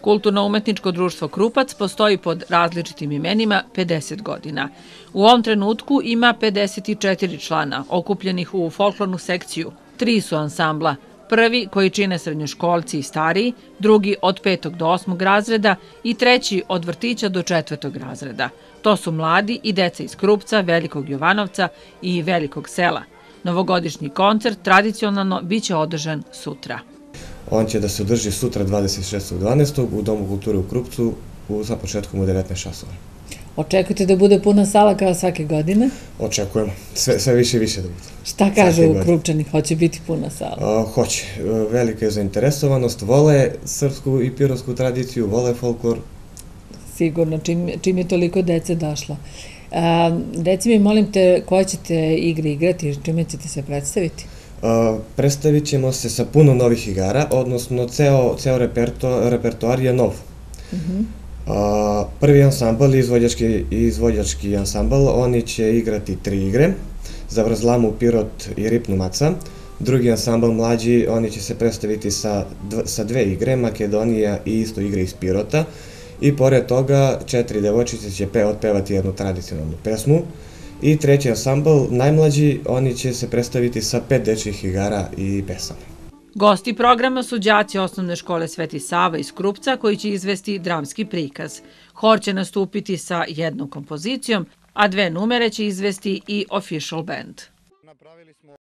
Kulturno-umetničko društvo Krupac postoji pod različitim imenima 50 godina. U ovom trenutku ima 54 člana, okupljenih u folklornu sekciju. Tri su ansambla. Prvi koji čine srednjoškolci i stariji, drugi od petog do osmog razreda i treći od vrtića do četvrtog razreda. To su mladi i deca iz Krupca, Velikog Jovanovca i Velikog sela. Novogodišnji koncert tradicionalno biće održan sutra. On će da se održi sutra 26.12. u Domu kulture u Krupcu u, sa početkom u 19 časova. Očekujete da bude puna sala kao svake godine? Očekujemo. Sve, sve više i više da bude. Šta kaže u Krupčani? Hoće biti puna sala? A, hoće. Velika je zainteresovanost. Vole srpsku i pirovsku tradiciju, vole folklor. Sigurno, čim, čim je toliko dece došlo. A, reci mi, molim te, koje ćete igre igrati, čime ćete se predstaviti? Predstavit ćemo se sa puno novih igara, odnosno ceo, ceo reperto, repertoar je nov. Uh -huh. prvi ansambl, izvođački, izvođački ansambl, oni će igrati tri igre, za vrzlamu, pirot i ripnu maca. Drugi ansambl mlađi, oni će se predstaviti sa, sa dve igre, Makedonija i isto igre iz Pirota. I pored toga, četiri devojčice će pe, otpevati jednu tradicionalnu pesmu. I treći ansambl, najmlađi, oni će se predstaviti sa pet dečjih igara i pesama. Gosti programa su đaci osnovne škole Sveti Sava iz Krupca koji će izvesti dramski prikaz. Hor će nastupiti sa jednom kompozicijom, a dve numere će izvesti i official band.